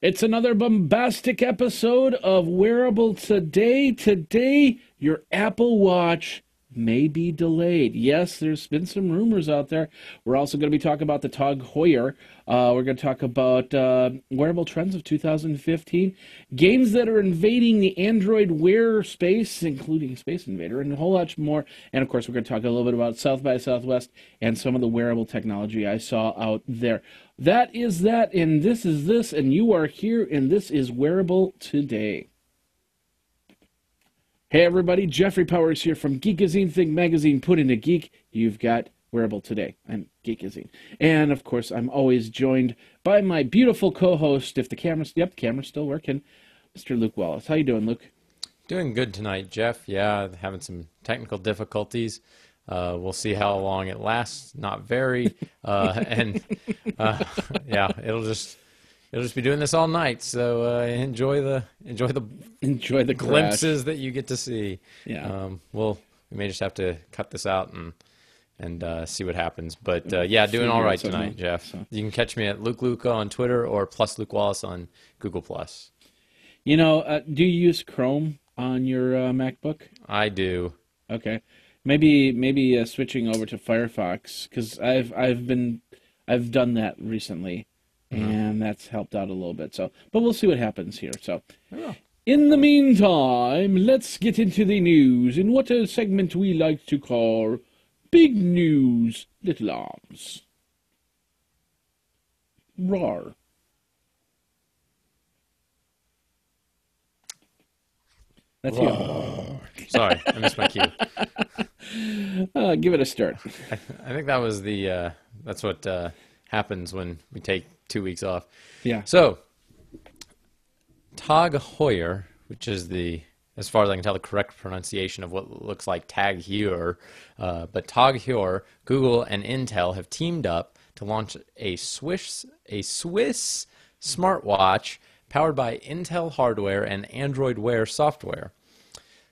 It's another bombastic episode of Wearable Today. Today, your Apple Watch may be delayed. Yes, there's been some rumors out there. We're also going to be talking about the Tag Heuer. Uh, we're going to talk about uh, wearable trends of 2015, games that are invading the Android Wear space, including Space Invader, and a whole lot more. And of course, we're going to talk a little bit about South by Southwest and some of the wearable technology I saw out there. That is that, and this is this, and you are here, and this is Wearable Today. Hey everybody, Jeffrey Powers here from Geekazine Think Magazine. Put in a geek, you've got Wearable Today. I'm Geekazine. And of course, I'm always joined by my beautiful co-host, if the camera's, yep, camera's still working, Mr. Luke Wallace. How you doing, Luke? Doing good tonight, Jeff. Yeah, having some technical difficulties. Uh, we'll see how long it lasts. Not very. Uh, and uh, yeah, it'll just You'll just be doing this all night, so uh, enjoy the enjoy the enjoy the glimpses that you get to see. Yeah. Um, well, we may just have to cut this out and and uh, see what happens. But uh, yeah, doing all right tonight, Jeff. So. You can catch me at Luke Luca on Twitter or plus Luke Wallace on Google Plus. You know, uh, do you use Chrome on your uh, MacBook? I do. Okay, maybe maybe uh, switching over to Firefox because I've I've been I've done that recently. And that's helped out a little bit. So, but we'll see what happens here. So, in the meantime, let's get into the news in what a segment we like to call "Big News, Little Arms." Rar. That's you. Sorry, I missed my cue. Uh, give it a start. I, I think that was the. Uh, that's what uh, happens when we take two weeks off. Yeah. So, Tag Heuer, which is the, as far as I can tell, the correct pronunciation of what looks like Tag Heuer, uh, but Tag Heuer, Google and Intel have teamed up to launch a Swiss, a Swiss smartwatch powered by Intel hardware and Android Wear software.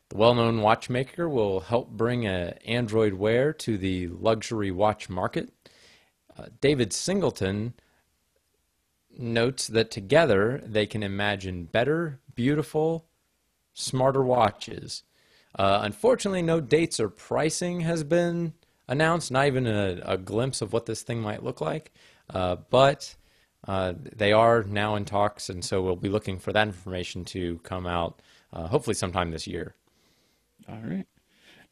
The well-known watchmaker will help bring a Android Wear to the luxury watch market. Uh, David Singleton notes that together they can imagine better, beautiful, smarter watches. Uh, unfortunately, no dates or pricing has been announced, not even a, a glimpse of what this thing might look like. Uh, but uh, they are now in talks, and so we'll be looking for that information to come out uh, hopefully sometime this year. All right.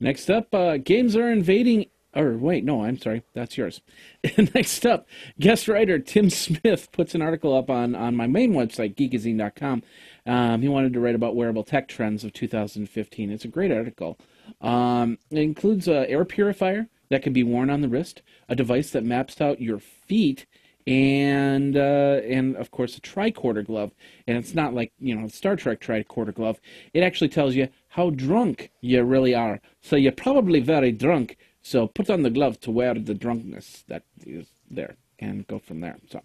Next up, uh, games are invading or wait, no, I'm sorry, that's yours. Next up, guest writer Tim Smith puts an article up on, on my main website, geekazine.com. Um, he wanted to write about wearable tech trends of 2015. It's a great article. Um, it includes an air purifier that can be worn on the wrist, a device that maps out your feet, and uh, and of course a tricorder glove. And it's not like you know Star Trek tricorder glove. It actually tells you how drunk you really are. So you're probably very drunk so put on the glove to wear the drunkenness that is there and go from there. So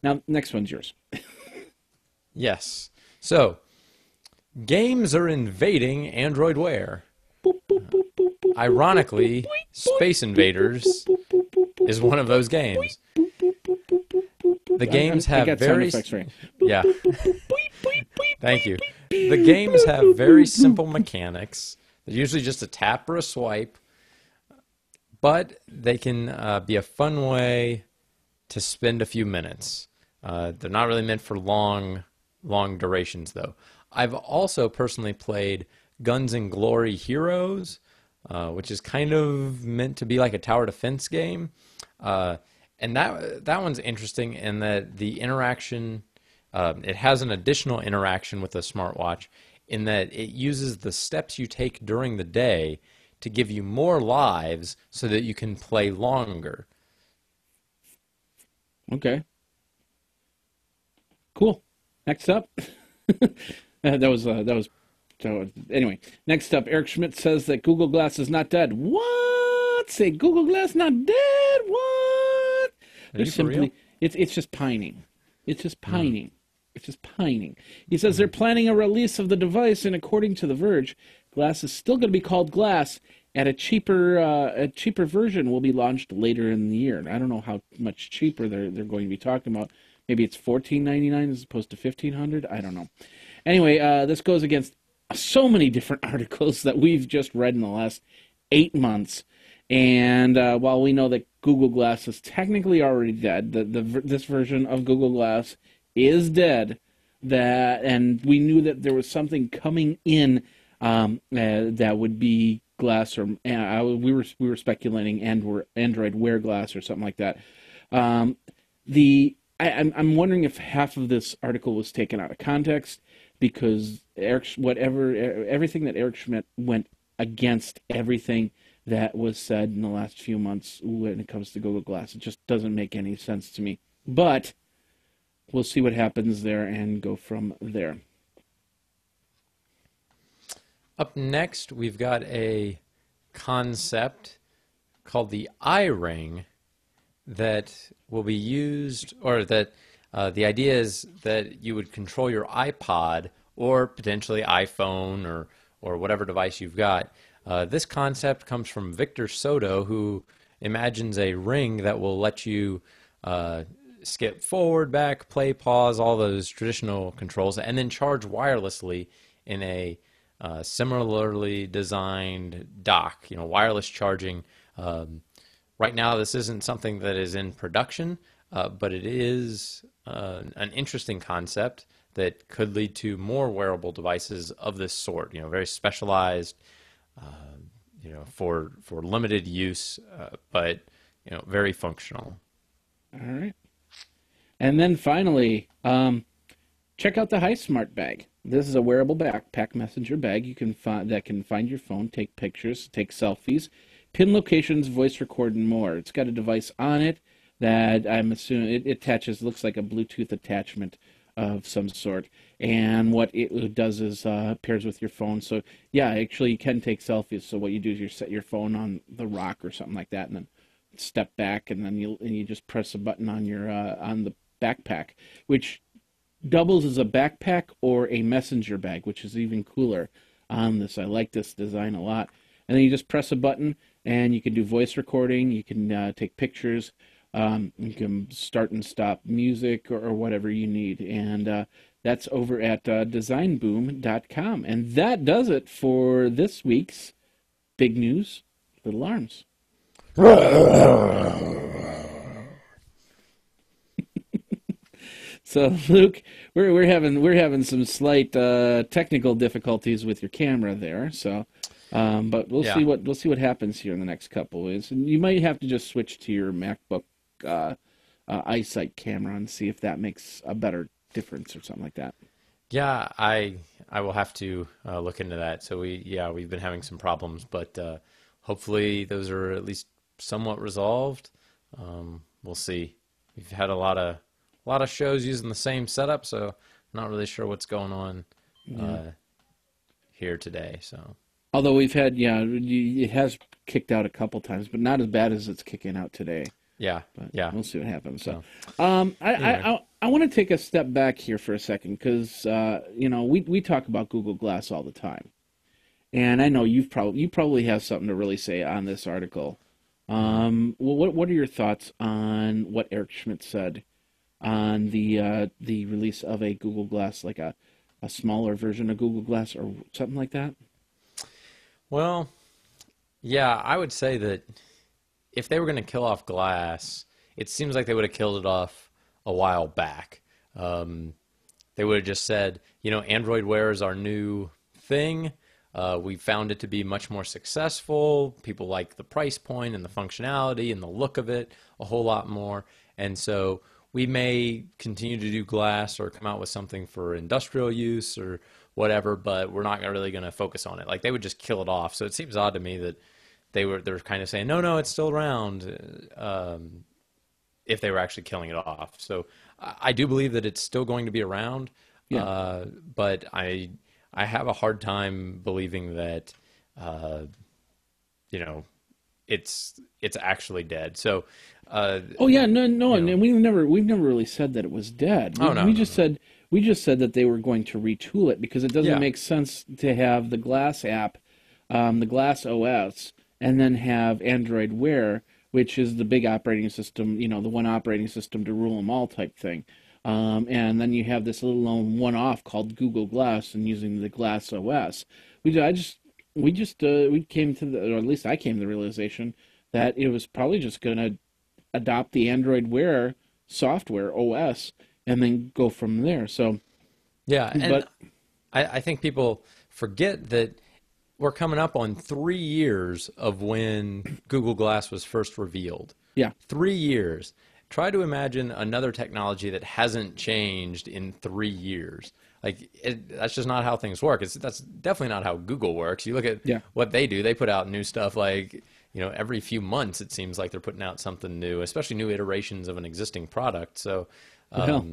now next one's yours. yes. So games are invading Android Wear. Ironically, Space Invaders is one of those games. The games have very yeah. Thank you. The games have very simple mechanics. They're usually just a tap or a swipe but they can uh, be a fun way to spend a few minutes. Uh, they're not really meant for long, long durations, though. I've also personally played Guns and Glory Heroes, uh, which is kind of meant to be like a tower defense game, uh, and that that one's interesting in that the interaction. Uh, it has an additional interaction with the smartwatch in that it uses the steps you take during the day to give you more lives so that you can play longer. Okay. Cool. Next up. that was uh, that was So anyway. Next up, Eric Schmidt says that Google Glass is not dead. What? Say Google Glass not dead? What? They're simply it's it's just pining. It's just hmm. pining. Mm. It's just pining. He says mm. they're planning a release of the device, and according to The Verge, Glass is still going to be called Glass, and a cheaper uh, a cheaper version will be launched later in the year. I don't know how much cheaper they're they're going to be talking about. maybe it's fourteen ninety nine as opposed to fifteen hundred. I don't know. Anyway, uh, this goes against so many different articles that we've just read in the last eight months. And uh, while we know that Google Glass is technically already dead, the, the this version of Google Glass is dead. That and we knew that there was something coming in um, uh, that would be glass or uh, we were we were speculating and were Android Wear glass or something like that. Um, the I, am I'm, I'm wondering if half of this article was taken out of context because Eric whatever everything that Eric Schmidt went against everything that was said in the last few months when it comes to Google Glass. It just doesn't make any sense to me. But we'll see what happens there and go from there. Up next, we've got a concept called the I-ring that will be used, or that uh, the idea is that you would control your iPod or potentially iPhone or or whatever device you've got. Uh, this concept comes from Victor Soto, who imagines a ring that will let you uh, skip forward, back, play, pause, all those traditional controls, and then charge wirelessly in a uh, similarly designed dock, you know, wireless charging. Um, right now, this isn't something that is in production, uh, but it is uh, an interesting concept that could lead to more wearable devices of this sort. You know, very specialized, uh, you know, for for limited use, uh, but you know, very functional. All right. And then finally, um, check out the HiSmart bag. This is a wearable backpack messenger bag you can find that can find your phone, take pictures, take selfies, pin locations, voice record, and more. It's got a device on it that I'm assuming it attaches. Looks like a Bluetooth attachment of some sort. And what it does is uh, pairs with your phone. So yeah, actually you can take selfies. So what you do is you set your phone on the rock or something like that, and then step back, and then you and you just press a button on your uh, on the backpack, which doubles as a backpack or a messenger bag, which is even cooler on this. I like this design a lot. And then you just press a button and you can do voice recording, you can uh, take pictures, um, you can start and stop music or, or whatever you need. And uh, that's over at uh, designboom.com. And that does it for this week's Big News Little Arms. So Luke, we're we're having we're having some slight uh, technical difficulties with your camera there. So, um, but we'll yeah. see what we'll see what happens here in the next couple weeks. And you might have to just switch to your MacBook uh, uh, iSight camera and see if that makes a better difference or something like that. Yeah, I I will have to uh, look into that. So we yeah we've been having some problems, but uh, hopefully those are at least somewhat resolved. Um, we'll see. We've had a lot of a lot of shows using the same setup, so not really sure what's going on yeah. uh, here today. So, although we've had yeah, it has kicked out a couple times, but not as bad as it's kicking out today. Yeah, but yeah. We'll see what happens. So, um, I, anyway. I, I, I want to take a step back here for a second because uh, you know we we talk about Google Glass all the time, and I know you've probably you probably have something to really say on this article. Um, well, what what are your thoughts on what Eric Schmidt said on the uh, the release of a Google Glass, like a a smaller version of Google Glass or something like that? Well, yeah, I would say that if they were going to kill off Glass, it seems like they would have killed it off a while back. Um, they would have just said, you know, Android Wear is our new thing. Uh, we found it to be much more successful. People like the price point and the functionality and the look of it a whole lot more. And so we may continue to do glass or come out with something for industrial use or whatever, but we're not really going to focus on it. Like they would just kill it off. So it seems odd to me that they were they're kind of saying no, no, it's still around. Um, if they were actually killing it off, so I, I, do believe that it's still going to be around. Yeah. Uh, but I I have a hard time believing that uh, you know it's it's actually dead. So uh, oh yeah, no, no, and we've never we've never really said that it was dead. We, oh, no, we no, just no. said we just said that they were going to retool it because it doesn't yeah. make sense to have the Glass app, um, the Glass OS, and then have Android Wear, which is the big operating system, you know, the one operating system to rule them all type thing. Um, and then you have this little one-off called Google Glass, and using the Glass OS. We I just we just uh, we came to the, or at least I came to the realization that it was probably just going to adopt the Android Wear software OS and then go from there. So yeah, and but I, I think people forget that we're coming up on three years of when Google Glass was first revealed. Yeah, three years. Try to imagine another technology that hasn't changed in three years. Like it, that's just not how things work. It's that's definitely not how Google works. You look at yeah. what they do; they put out new stuff like you know every few months. It seems like they're putting out something new, especially new iterations of an existing product. So, um, well,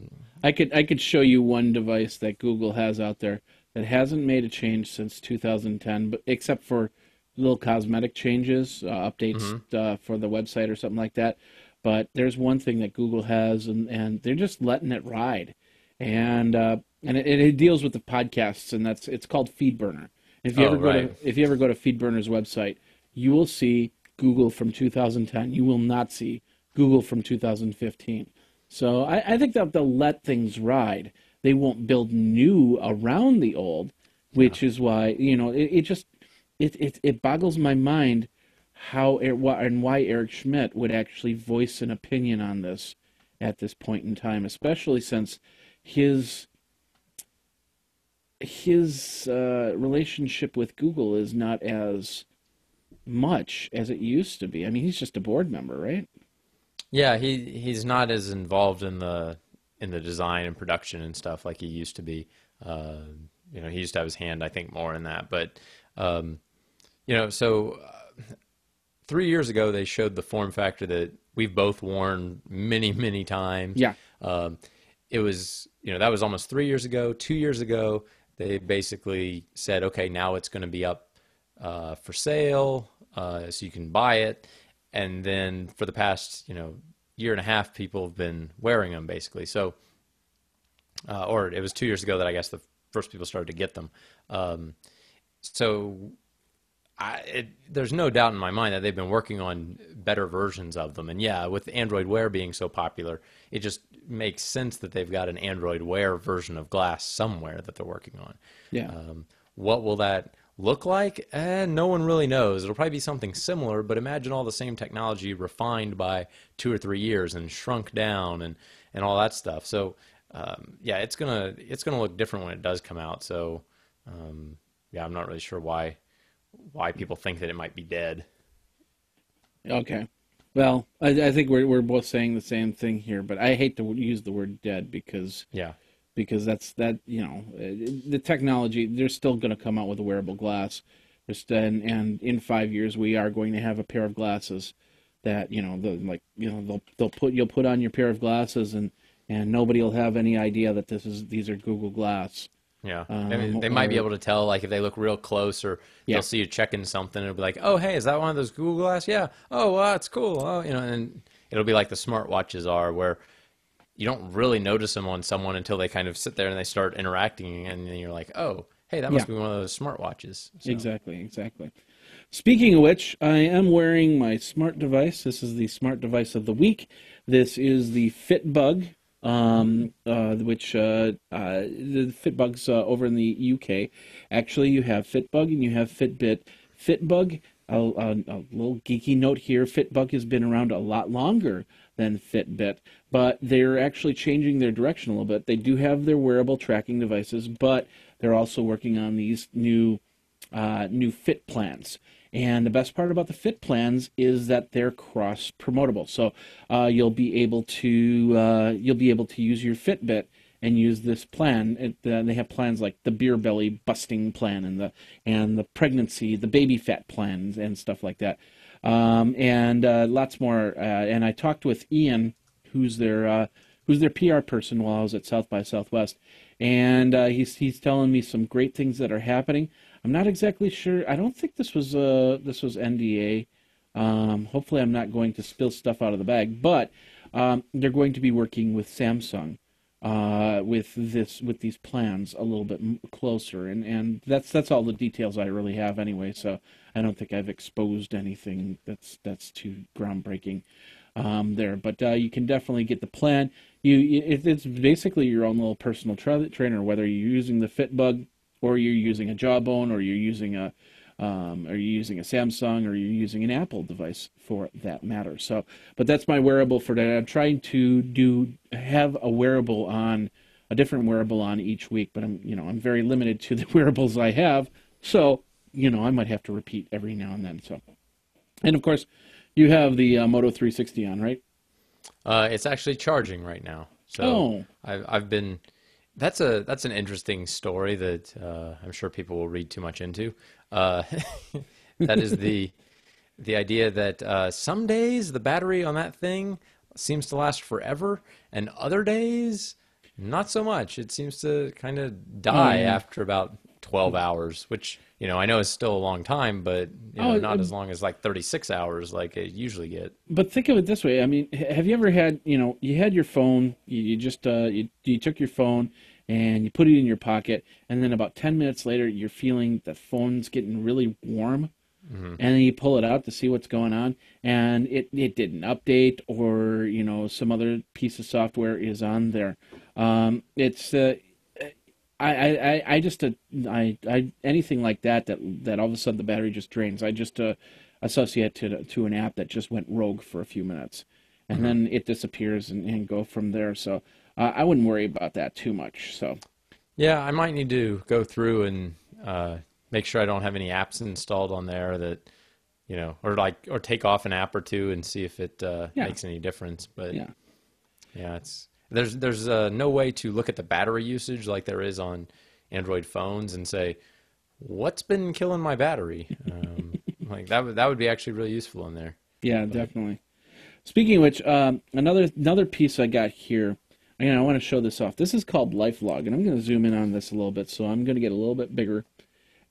I could I could show you one device that Google has out there that hasn't made a change since 2010, but except for little cosmetic changes, uh, updates mm-hmm. uh, for the website or something like that. But there's one thing that Google has, and, and they're just letting it ride. And uh, and it, it, deals with the podcasts, and that's it's called FeedBurner. If you oh, ever go right. to if you ever go to FeedBurner's website, you will see Google from 2010. You will not see Google from 2015. So I, I think that they'll let things ride. They won't build new around the old, which yeah. is why you know it, it just it, it it boggles my mind how and why Eric Schmidt would actually voice an opinion on this at this point in time, especially since his his uh, relationship with Google is not as much as it used to be. I mean, he's just a board member, right? Yeah, he he's not as involved in the in the design and production and stuff like he used to be. Uh, you know, he used to have his hand, I think, more in that. But um, you know, so uh, three years ago they showed the form factor that we've both worn many, many times. Yeah. Um, it was you know that was almost three years ago. Two years ago they basically said, okay, now it's going to be up uh, for sale, uh, so you can buy it. And then for the past, you know, year and a half, people have been wearing them basically. So, uh, or it was two years ago that I guess the first people started to get them. Um, so, I, it, there's no doubt in my mind that they've been working on better versions of them. And yeah, with Android Wear being so popular, it just makes sense that they've got an Android Wear version of Glass somewhere that they're working on. Yeah. Um, what will that look like? Eh, no one really knows. It'll probably be something similar, but imagine all the same technology refined by two or three years and shrunk down and, and all that stuff. So um, yeah, it's gonna it's gonna look different when it does come out. So um, yeah, I'm not really sure why why people think that it might be dead. Okay. Well, I, I, think we're we're both saying the same thing here, but I hate to use the word dead because yeah, because that's that you know the technology they're still going to come out with a wearable glass, and and in five years we are going to have a pair of glasses that you know the like you know they'll they'll put you'll put on your pair of glasses and and nobody will have any idea that this is these are Google Glass. Yeah, um, I mean, they or, might be able to tell, like if they look real close, or yeah. they'll see you checking something, and it'll be like, "Oh, hey, is that one of those Google Glass?" Yeah. Oh, well, that's cool. Oh, you know, and it'll be like the smartwatches are, where you don't really notice them on someone until they kind of sit there and they start interacting, and then you're like, "Oh, hey, that must yeah. be one of those smartwatches." So. Exactly, exactly. Speaking of which, I am wearing my smart device. This is the smart device of the week. This is the FitBug um, uh, which uh, uh, the Fitbugs uh, over in the UK. Actually, you have Fitbug and you have Fitbit. Fitbug, a, a, a, little geeky note here: Fitbug has been around a lot longer than Fitbit, but they're actually changing their direction a little bit. They do have their wearable tracking devices, but they're also working on these new uh, new Fit plans. And the best part about the Fit plans is that they're cross promotable. So uh, you'll be able to uh, you'll be able to use your Fitbit and use this plan. It, uh, they have plans like the beer belly busting plan and the and the pregnancy, the baby fat plans and stuff like that, um, and uh, lots more. Uh, and I talked with Ian, who's their uh, who's their PR person while I was at South by Southwest, and he's he's telling me some great things that are happening. I'm not exactly sure. I don't think this was uh this was NDA. Um, hopefully, I'm not going to spill stuff out of the bag, but um, they're going to be working with Samsung uh, with this with these plans a little bit closer, and, and that's that's all the details I really have anyway. So I don't think I've exposed anything that's that's too groundbreaking. um, there. But uh, you can definitely get the plan. You it, it's basically your own little personal tra- trainer, whether you're using the Fitbug or you're using a Jawbone or you're using a um, are you using a Samsung or are you using an Apple device for that matter? So, but that's my wearable for today. I'm trying to do have a wearable on a different wearable on each week, but I'm you know I'm very limited to the wearables I have. So you know I might have to repeat every now and then. So, and of course, you have the uh, Moto 360 on, right? Uh, it's actually charging right now. So oh. I've I've been. That's a that's an interesting story that uh, I'm sure people will read too much into. Uh, that is the the idea that uh, some days the battery on that thing seems to last forever, and other days not so much. It seems to kind of die mm. after about 12 hours, which you know I know is still a long time, but you know, oh, not as long as like 36 hours like it usually get. But think of it this way: I mean, have you ever had you know you had your phone, you, you just uh, you, you took your phone and you put it in your pocket, and then about 10 minutes later, you're feeling the phone's getting really warm. Mm-hmm. And then you pull it out to see what's going on, and it, it didn't update, or you know some other piece of software is on there. Um, it's uh, I, I, I just uh, I, I anything like that that that all of a sudden the battery just drains. I just uh, associate to to an app that just went rogue for a few minutes, and mm-hmm. then it disappears and, and go from there. So uh, I wouldn't worry about that too much. So, yeah, I might need to go through and uh, make sure I don't have any apps installed on there that you know, or like, or take off an app or two and see if it uh, yeah. makes any difference. But yeah, yeah, it's there's there's uh, no way to look at the battery usage like there is on Android phones and say what's been killing my battery. Um, like that would that would be actually really useful in there. Yeah, but, definitely. Speaking of which, um, another another piece I got here Again, I want to show this off. This is called LifeLog, and I'm going to zoom in on this a little bit, so I'm going to get a little bit bigger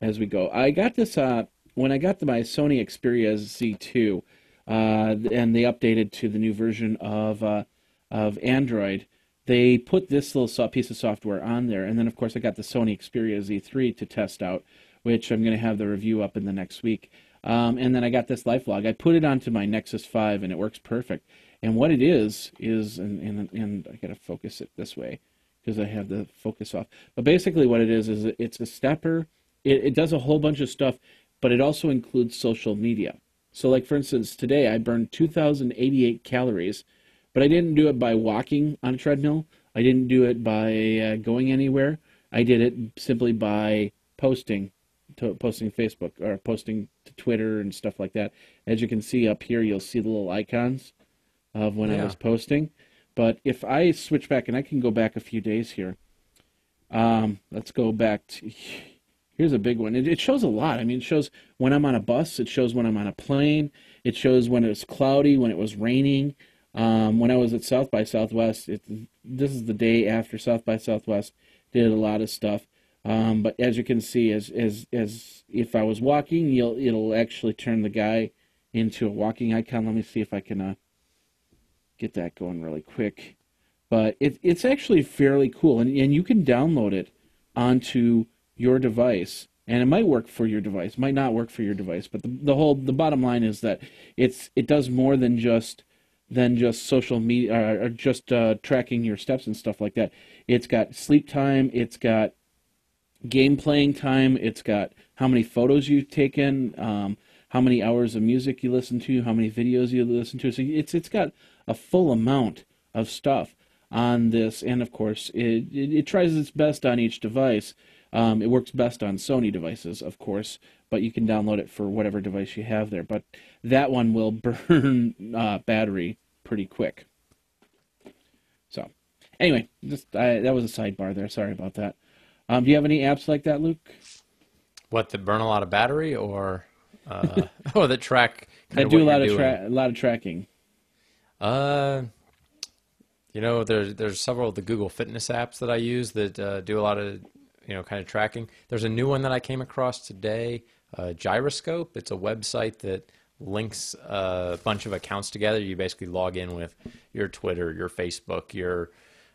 as we go. I got this uh, when I got the, my Sony Xperia Z2, uh, and they updated to the new version of uh, of Android. They put this little piece of software on there, and then of course I got the Sony Xperia Z3 to test out, which I'm going to have the review up in the next week. Um, and then I got this LifeLog. I put it onto my Nexus 5, and it works perfect. And what it is is, and and, and I got to focus it this way because I have the focus off. But basically, what it is is it's a stepper. It, it does a whole bunch of stuff, but it also includes social media. So, like for instance, today I burned 2,088 calories, but I didn't do it by walking on a treadmill. I didn't do it by uh, going anywhere. I did it simply by posting, to, posting Facebook or posting to Twitter and stuff like that. As you can see up here, you'll see the little icons of when yeah. I was posting. But if I switch back, and I can go back a few days here. Um, let's go back to. Here's a big one. It, it, shows a lot. I mean, it shows when I'm on a bus. It shows when I'm on a plane. It shows when it was cloudy, when it was raining. Um, when I was at South by Southwest, it, this is the day after South by Southwest. Did a lot of stuff. Um, but as you can see, as as as if I was walking, you'll it'll actually turn the guy into a walking icon. Let me see if I can uh, get that going really quick. But it, it's actually fairly cool, and, and you can download it onto your device, and it might work for your device, might not work for your device. But the, the whole the bottom line is that it's it does more than just than just social media or, or just uh, tracking your steps and stuff like that. It's got sleep time, it's got game playing time, it's got how many photos you've taken, um, how many hours of music you listen to, how many videos you listen to. So it's it's got a full amount of stuff on this, and of course, it, it, it tries its best on each device. Um, it works best on Sony devices, of course, but you can download it for whatever device you have there. But that one will burn uh, battery pretty quick. So, anyway, just I, that was a sidebar there. Sorry about that. Um, do you have any apps like that, Luke? What that burn a lot of battery, or uh, or that track? I do a lot of tra- a lot of tracking. Uh, you know, there's there's several of the Google Fitness apps that I use that uh, do a lot of you know kind of tracking. There's a new one that I came across today, uh, Gyroscope. It's a website that links a bunch of accounts together. You basically log in with your Twitter, your Facebook, your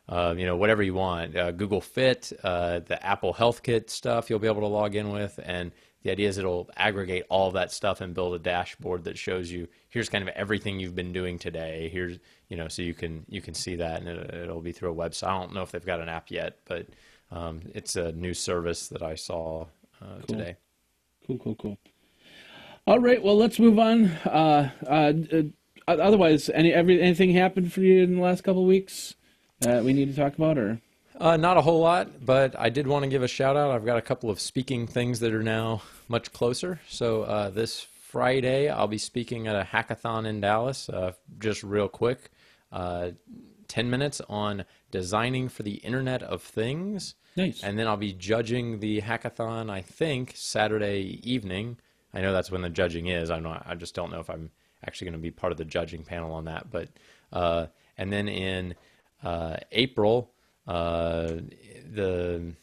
uh, you know whatever you want. Uh, Google Fit, uh, the Apple Health Kit stuff, you'll be able to log in with, and the idea is it'll aggregate all that stuff and build a dashboard that shows you here's kind of everything you've been doing today. Here's you know so you can you can see that and it, will be through a website. I don't know if they've got an app yet, but um, it's a new service that I saw uh, cool. today. Cool, cool, cool. All right, well let's move on. Uh, uh, uh otherwise, any every anything happened for you in the last couple of weeks that we need to talk about, or? Uh, not a whole lot, but I did want to give a shout out. I've got a couple of speaking things that are now much closer. So uh, this Friday, I'll be speaking at a hackathon in Dallas. Uh, just real quick, uh, 10 minutes on designing for the Internet of Things. Nice. And then I'll be judging the hackathon, I think, Saturday evening. I know that's when the judging is. I'm not, I just don't know if I'm actually going to be part of the judging panel on that. But uh, And then in uh, April, uh, the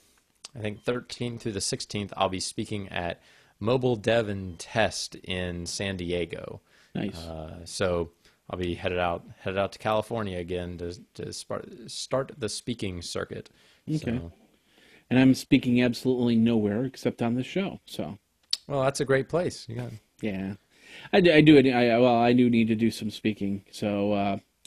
I think 13th through the 16th, I'll be speaking at Mobile Dev and Test in San Diego. Nice. Uh, so I'll be headed out headed out to California again to to start start the speaking circuit. Okay. So, and I'm speaking absolutely nowhere except on the show. So. Well, that's a great place. You got. Yeah, I do. I do. I, well, I do need to do some speaking. So uh,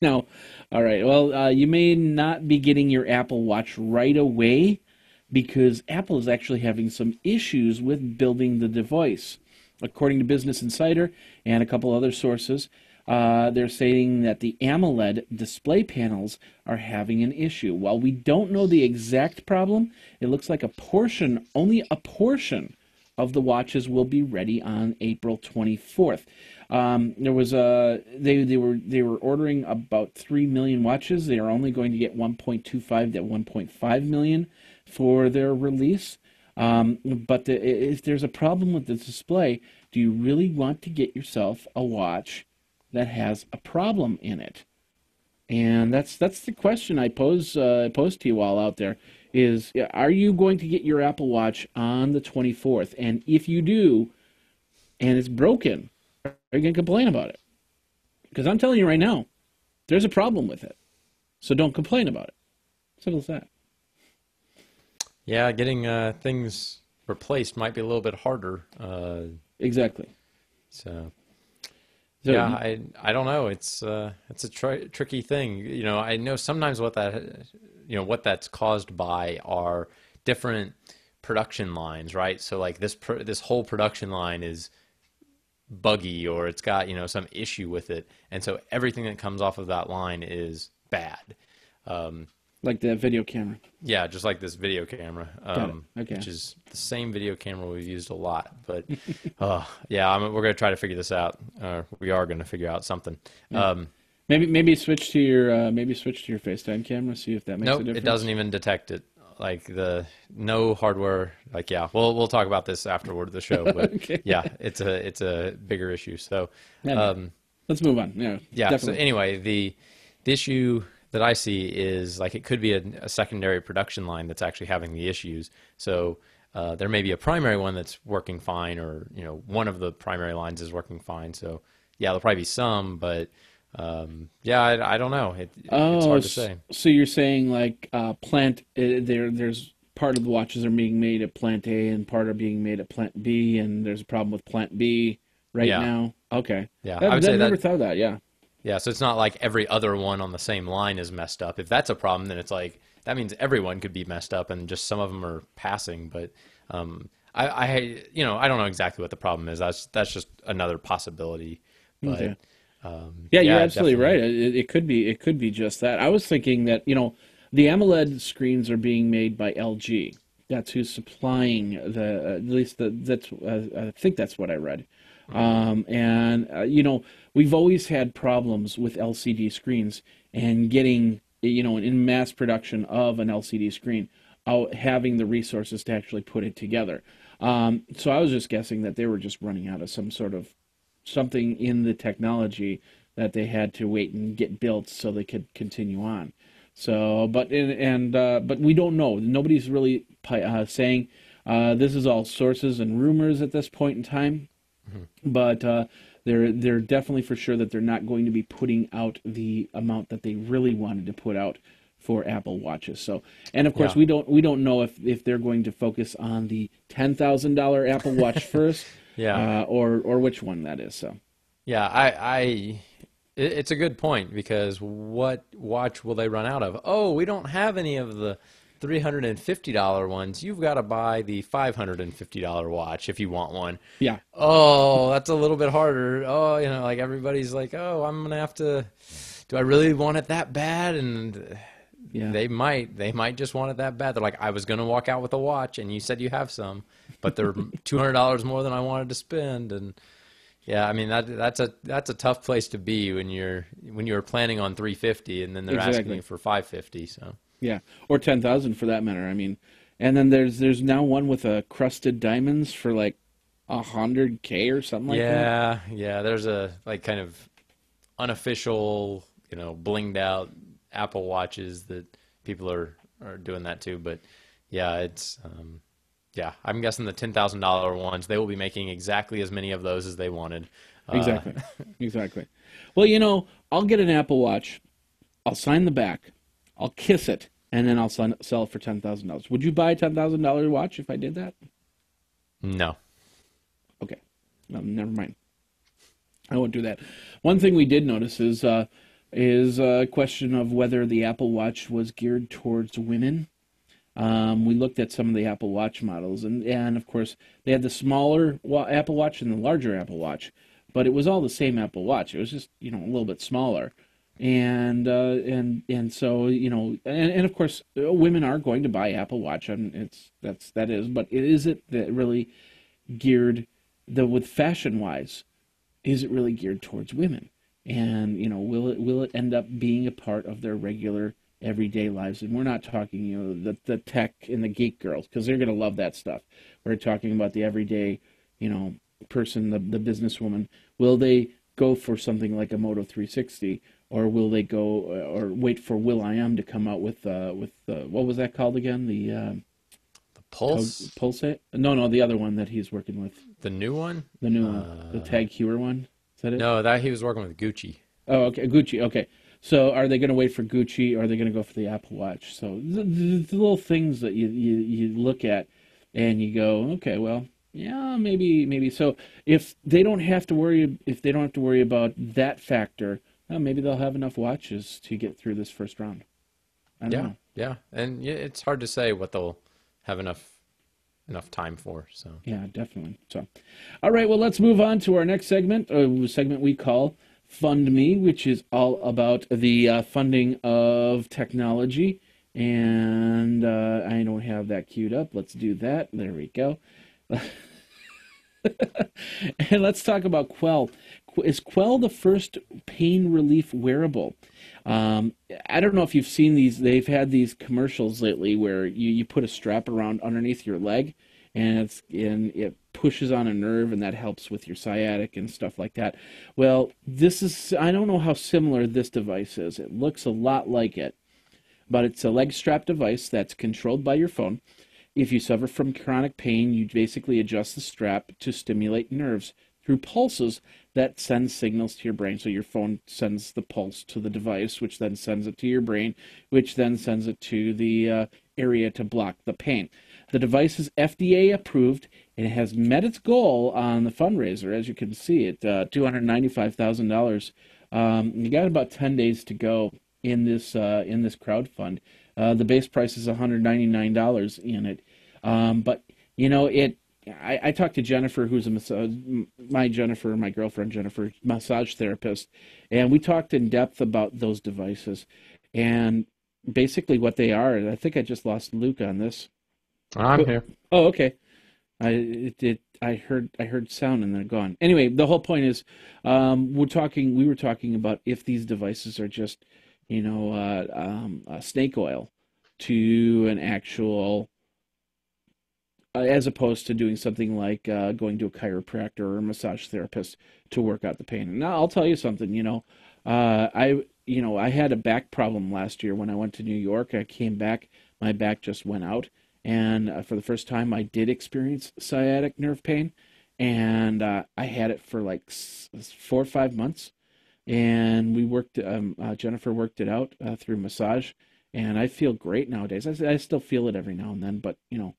no. All right. Well, uh, you may not be getting your Apple Watch right away because Apple is actually having some issues with building the device. According to Business Insider and a couple other sources, uh, they're saying that the AMOLED display panels are having an issue. While we don't know the exact problem, it looks like a portion, only a portion of the watches will be ready on April 24th. Um, there was a they they were they were ordering about three million watches. They are only going to get 1.25 to 1.5 million for their release. Um, but the, if there's a problem with the display, do you really want to get yourself a watch that has a problem in it? And that's that's the question I pose uh, pose to you all out there is are you going to get your Apple Watch on the 24th? And if you do, and it's broken, are you going to complain about it? Because I'm telling you right now, there's a problem with it. So don't complain about it. Simple as that. Yeah, getting uh, things replaced might be a little bit harder. Uh, exactly. So, so, yeah, I I don't know. It's uh, it's a tri- tricky thing. You know, I know sometimes what that you know what that's caused by are different production lines, right? So like this pr- this whole production line is buggy or it's got you know some issue with it, and so everything that comes off of that line is bad. Um, like the video camera. Yeah, just like this video camera, um, okay. which is the same video camera we've used a lot. But uh, yeah, I'm, we're going to try to figure this out. Uh, we are going to figure out something. Yeah. Um, maybe maybe switch to your uh, maybe switch to your FaceTime camera. See if that makes nope, a difference. it doesn't even detect it like the no hardware like yeah we'll we'll talk about this afterward the show but okay. yeah it's a it's a bigger issue. So um, let's move on. Yeah yeah definitely. so anyway the the issue that I see is like it could be a, a secondary production line that's actually having the issues. So uh, there may be a primary one that's working fine or you know one of the primary lines is working fine. So yeah there'll probably be some but um, yeah, I, I, don't know. It, oh, it's hard to say. So you're saying like uh, plant uh, there? There's part of the watches are being made at plant A and part are being made at plant B, and there's a problem with plant B right yeah. now. Okay. Yeah, I, would I say never that, thought of that. Yeah. Yeah, so it's not like every other one on the same line is messed up. If that's a problem, then it's like that means everyone could be messed up, and just some of them are passing. But um, I, I, you know, I don't know exactly what the problem is. That's that's just another possibility. But okay. Um, yeah, yeah, you're absolutely definitely. right. It, it, could be it could be just that. I was thinking that you know the AMOLED screens are being made by LG. That's who's supplying the uh, at least the that's uh, I think that's what I read. Um, and uh, you know we've always had problems with LCD screens and getting you know in mass production of an LCD screen, out having the resources to actually put it together. Um, so I was just guessing that they were just running out of some sort of something in the technology that they had to wait and get built so they could continue on. So, but and, and uh, but we don't know. Nobody's really uh, saying uh, this is all sources and rumors at this point in time. Mm-hmm. But uh, they're they're definitely for sure that they're not going to be putting out the amount that they really wanted to put out for Apple watches. So, and of course, yeah. we don't we don't know if if they're going to focus on the ten thousand dollar Apple Watch first, yeah, uh, or or which one that is. So, yeah, I I it's a good point because what watch will they run out of? Oh, we don't have any of the $350 ones. You've got to buy the $550 watch if you want one. Yeah. Oh, that's a little bit harder. Oh, you know, like everybody's like, "Oh, I'm going to have to do I really want it that bad?" And yeah. they might they might just want it that bad. They're like, "I was going to walk out with a watch and you said you have some, but they're $200 more than I wanted to spend." And yeah, I mean that that's a that's a tough place to be when you're when you're planning on 350 and then they're exactly. asking you for 550. So yeah, or 10,000 for that matter. I mean, and then there's there's now one with a crusted diamonds for like a hundred k or something like yeah, that. Yeah, yeah. There's a like kind of unofficial, you know, blinged out Apple watches that people are are doing that too. But yeah, it's um, yeah, I'm guessing the ten thousand dollar ones they will be making exactly as many of those as they wanted. Uh, exactly, exactly. Well, you know, I'll get an Apple Watch, I'll sign the back, I'll kiss it, and then I'll sell it for ten thousand dollars. Would you buy a ten thousand dollar watch if I did that? No. Okay, no, never mind. I won't do that. One thing we did notice is uh, is a question of whether the Apple Watch was geared towards women um, we looked at some of the Apple Watch models, and and of course they had the smaller Apple Watch and the larger Apple Watch, but it was all the same Apple Watch. It was just you know a little bit smaller, and uh, and and so you know, and, and of course women are going to buy Apple Watch, and it's that's that is, but is it that really geared the with fashion wise, is it really geared towards women? And you know, will it will it end up being a part of their regular everyday lives. And we're not talking, you know, the, the tech and the geek girls, because they're going to love that stuff. We're talking about the everyday, you know, person, the, the businesswoman. Will they go for something like a Moto 360? Or will they go uh, or wait for will.i.am to come out with uh, with uh, what was that called again? The uh, the Puls Puls. No, no, the other one that he's working with. The new one. The new one. The uh, Tag Heuer one. That it? No, that he was working with Gucci. Oh, okay, Gucci. Okay, so are they going to wait for Gucci or are they going to go for the Apple Watch? So the, the, the, little things that you, you, you look at and you go, okay, well, yeah, maybe, maybe. So if they don't have to worry, if they don't have to worry about that factor, well, maybe they'll have enough watches to get through this first round. yeah, know. yeah, and it's hard to say what they'll have enough enough time for. So yeah, definitely. So, all right, well, let's move on to our next segment, a segment we call Fund Me, which is all about the uh, funding of technology. And uh, I don't have that queued up. Let's do that. There we go. and let's talk about Quell. Is Quell the first pain relief wearable? Um, I don't know if you've seen these. They've had these commercials lately where you, you put a strap around underneath your leg, and and it pushes on a nerve and that helps with your sciatic and stuff like that. Well, this is I don't know how similar this device is. It looks a lot like it, but it's a leg strap device that's controlled by your phone. If you suffer from chronic pain, you basically adjust the strap to stimulate nerves through pulses that sends signals to your brain. So your phone sends the pulse to the device, which then sends it to your brain, which then sends it to the uh, area to block the pain. The device is FDA approved it has met its goal on the fundraiser, as you can see, at uh, $295,000. Um, you got about 10 days to go in this uh, in this crowd fund. Uh, the base price is $199 in it, um, but you know it. I, I, talked to Jennifer, who's a massage, my Jennifer, my girlfriend Jennifer, massage therapist, and we talked in depth about those devices and basically what they are. I think I just lost Luke on this. I'm here. Oh, okay. I it, it I heard I heard sound and then gone. Anyway, the whole point is, um, we're talking. We were talking about if these devices are just, you know, uh, um, snake oil to an actual uh, as opposed to doing something like uh, going to a chiropractor or a massage therapist to work out the pain. Now, I'll tell you something. You know, uh, I you know I had a back problem last year when I went to New York. I came back, my back just went out, and uh, for the first time, I did experience sciatic nerve pain, and uh, I had it for like four or five months, and we worked. Um, uh, Jennifer worked it out through massage, and I feel great nowadays. I, I still feel it every now and then, but you know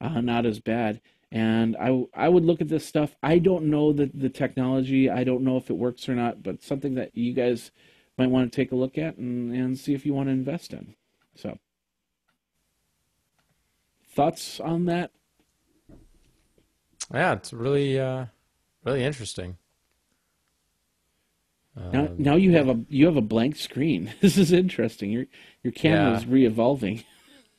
uh, not as bad. And I, I would look at this stuff. I don't know the, the technology. I don't know if it works or not, but something that you guys might want to take a look at and, and see if you want to invest in. So, thoughts on that? Yeah, it's really, uh, really interesting. Now, um, now you have a you have a blank screen. This is interesting. Your your camera yeah. is re-evolving.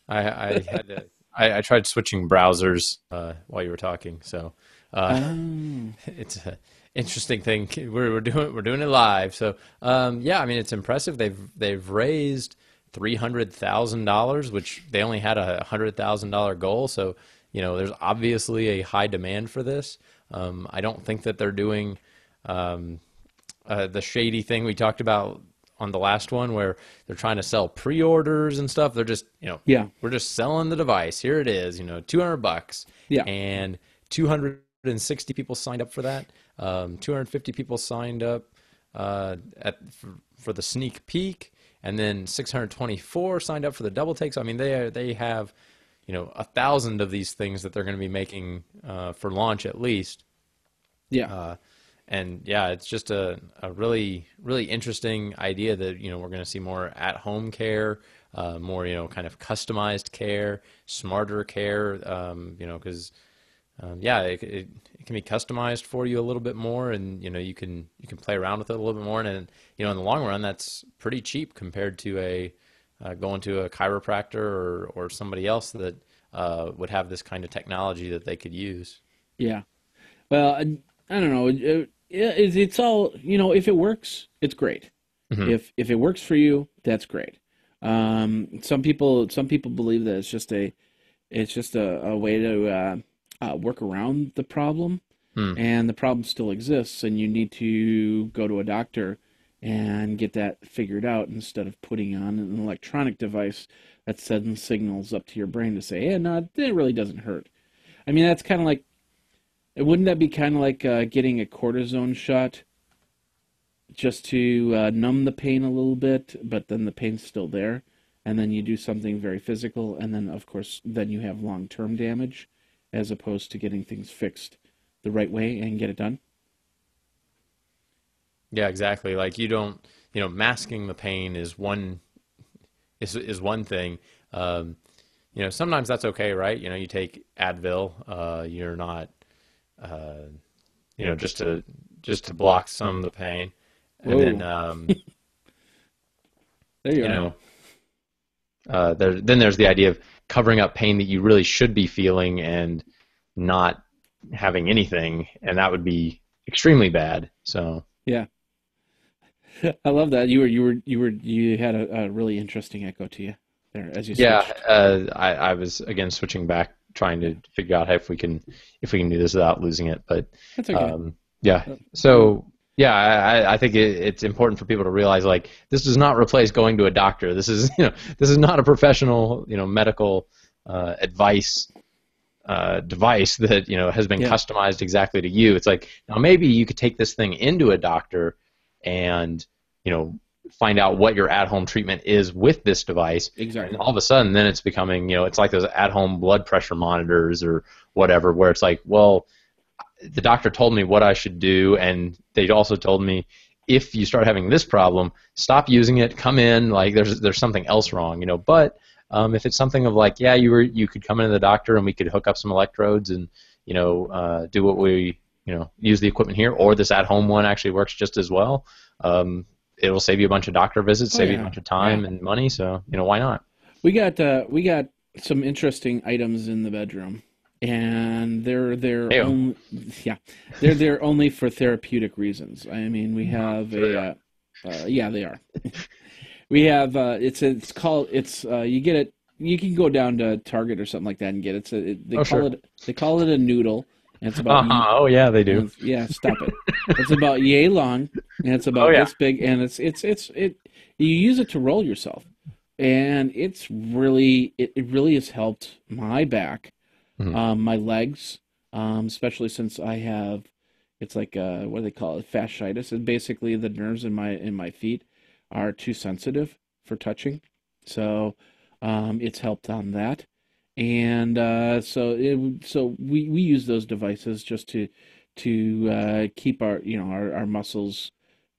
I, I had to I, I tried switching browsers uh, while you were talking, so uh, oh. it's an interesting thing. We're, we're doing we're doing it live, so um, yeah. I mean, it's impressive. They've they've raised three hundred thousand dollars, which they only had a hundred thousand dollar goal. So you know, there's obviously a high demand for this. Um, I don't think that they're doing um, uh, the shady thing we talked about on the last one where they're trying to sell pre-orders and stuff. They're just, you know, yeah, we're just selling the device. Here it is, you know, 200 bucks. Yeah. And 260 people signed up for that. Um, 250 people signed up uh, at for, for, the sneak peek, and then 624 signed up for the double takes. I mean, they they have, you know, a thousand of these things that they're going to be making uh, for launch at least. Yeah. Uh, and yeah, it's just a, a really really interesting idea that you know we're going to see more at home care, uh, more you know kind of customized care, smarter care. Um, you know because um, yeah, it, it, it, can be customized for you a little bit more, and you know you can you can play around with it a little bit more, and you know in the long run that's pretty cheap compared to a uh, going to a chiropractor or or somebody else that uh, would have this kind of technology that they could use. Yeah, well, I, I don't know it's, it's all you know. If it works, it's great. Mm-hmm. If if it works for you, that's great. Um, some people some people believe that it's just a it's just a, a way to uh, uh, work around the problem, mm. and the problem still exists, and you need to go to a doctor and get that figured out instead of putting on an electronic device that sends signals up to your brain to say, "Yeah, no, it really doesn't hurt." I mean, that's kind of like wouldn't that be kind of like uh, getting a cortisone shot just to uh, numb the pain a little bit, but then the pain's still there? And then you do something very physical, and then, of course, then you have long term damage as opposed to getting things fixed the right way and get it done? Yeah, exactly. Like you don't, you know, masking the pain is one is is one thing. Um, you know, sometimes that's okay, right? You know, you take Advil, uh, you're not uh, you know, just to just to block some of the pain, and Whoa. then um, there you, you know, uh, there, then there's the idea of covering up pain that you really should be feeling and not having anything, and that would be extremely bad. So yeah, I love that. You were you were you were you had a, a really interesting echo to you there as you yeah uh, I I was again switching back trying to figure out if we can if we can do this without losing it. But okay. um, yeah, so yeah, I, I think it, it's important for people to realize like this does not replace going to a doctor. This is you know this is not a professional you know medical uh, advice uh, device that you know has been yeah. customized exactly to you. It's like now maybe you could take this thing into a doctor and you know find out what your at-home treatment is with this device. Exactly. And all of a sudden, then it's becoming, you know, it's like those at-home blood pressure monitors or whatever, where it's like, well, the doctor told me what I should do, and they also told me if you start having this problem, stop using it. Come in, like there's there's something else wrong, you know. But um, if it's something of like, yeah, you were you could come into the doctor and we could hook up some electrodes and you know uh, do what we you know use the equipment here, or this at-home one actually works just as well. Um, it'll save you a bunch of doctor visits, oh, save yeah. you a bunch of time yeah. and money. So you know why not? We got uh, we got some interesting items in the bedroom, and they're they're only, yeah they're they're only for therapeutic reasons. I mean, we have a uh, uh, yeah they are. we have uh, it's it's called it's uh, you get it you can go down to Target or something like that and get it. It's a, it, they oh, call sure. it they call it a noodle. It's about uh-huh. oh yeah they do. yeah stop it. It's about yay long and it's about oh, yeah. this big and it's it's it's it you use it to roll yourself. And it's really it, it really has helped my back mm-hmm. um, my legs um, especially since i have it's like uh, what do they call it? Fasciitis. And basically the nerves in my in my feet are too sensitive for touching. So um, it's helped on that and uh, so it, so we, we use those devices just to to uh, keep our you know our, our muscles